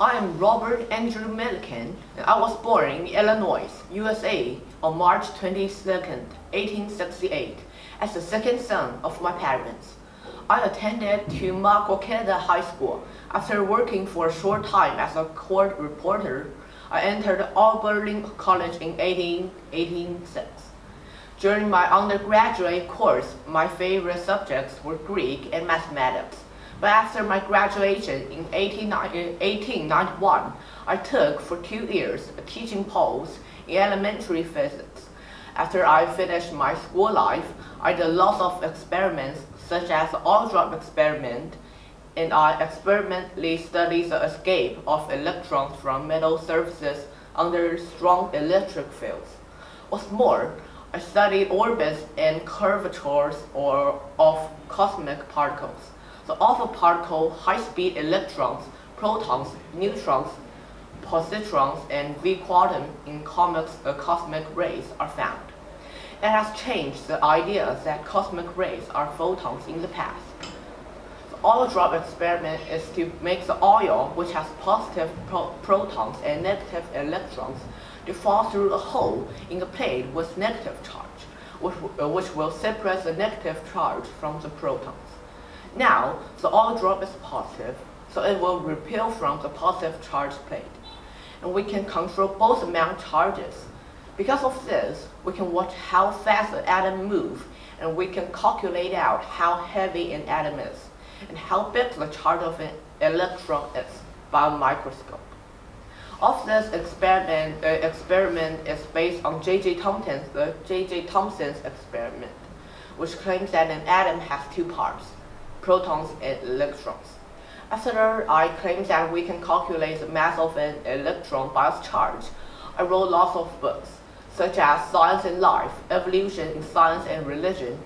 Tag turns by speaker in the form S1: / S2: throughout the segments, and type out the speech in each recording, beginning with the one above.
S1: I am Robert Andrew Millikan, and I was born in Illinois, USA on March 22, 1868, as the second son of my parents. I attended to Maquoketa High School. After working for a short time as a court reporter, I entered Oberlin College in 1886. During my undergraduate course, my favorite subjects were Greek and mathematics. But after my graduation in 1891, I took for two years a teaching post in elementary physics. After I finished my school life, I did lots of experiments such as the oil drop experiment, and I experimentally studied the escape of electrons from metal surfaces under strong electric fields. What's more, I studied orbits and curvatures or of cosmic particles. The alpha particle, high-speed electrons, protons, neutrons, positrons, and V-quantum in uh, cosmic rays are found. It has changed the idea that cosmic rays are photons in the past. The oil drop experiment is to make the oil, which has positive pro protons and negative electrons, to fall through a hole in the plate with negative charge, which, uh, which will separate the negative charge from the protons. Now, the oil drop is positive, so it will repel from the positive charge plate. And we can control both amount charges. Because of this, we can watch how fast the atom moves, and we can calculate out how heavy an atom is, and how big the charge of an electron is by a microscope. Of this experiment, uh, experiment is based on J.J. Thomson's, the J.J. Thomson's experiment, which claims that an atom has two parts, protons and electrons. After I claimed that we can calculate the mass of an electron by its charge, I wrote lots of books, such as Science and Life, Evolution in Science and Religion,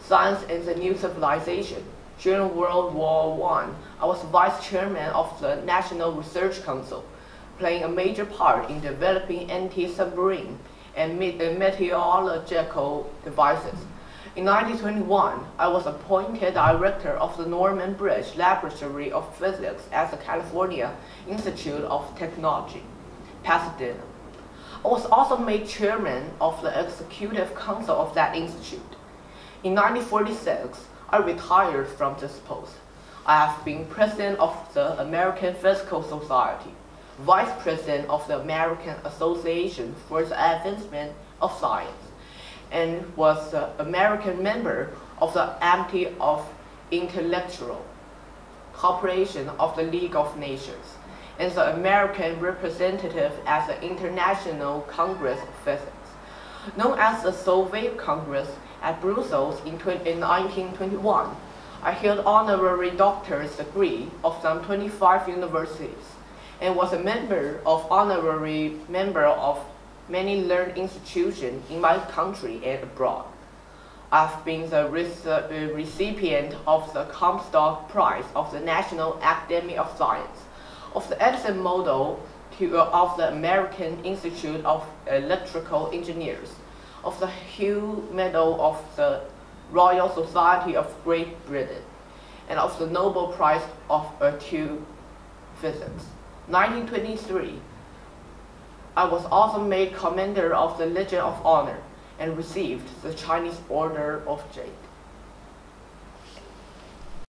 S1: Science and the New Civilization. During World War I, I was vice chairman of the National Research Council, playing a major part in developing anti-submarine and meteorological devices. In 1921, I was appointed director of the Norman Bridge Laboratory of Physics at the California Institute of Technology, Pasadena. I was also made chairman of the executive council of that institute. In 1946, I retired from this post. I have been president of the American Physical Society, vice president of the American Association for the Advancement of Science, and was an American member of the Committee of Intellectual Cooperation of the League of Nations and the American representative at the International Congress of Physics. Known as the Solvay Congress at Brussels in, in 1921, I held honorary doctor's degree of some 25 universities and was a member of honorary member of many learned institutions in my country and abroad. I've been the uh, recipient of the Comstock Prize of the National Academy of Science, of the Edison Medal uh, of the American Institute of Electrical Engineers, of the Hughes Medal of the Royal Society of Great Britain, and of the Nobel Prize of uh, physics. 1923, I was also made Commander of the Legion of Honor and received the Chinese Order of Jade.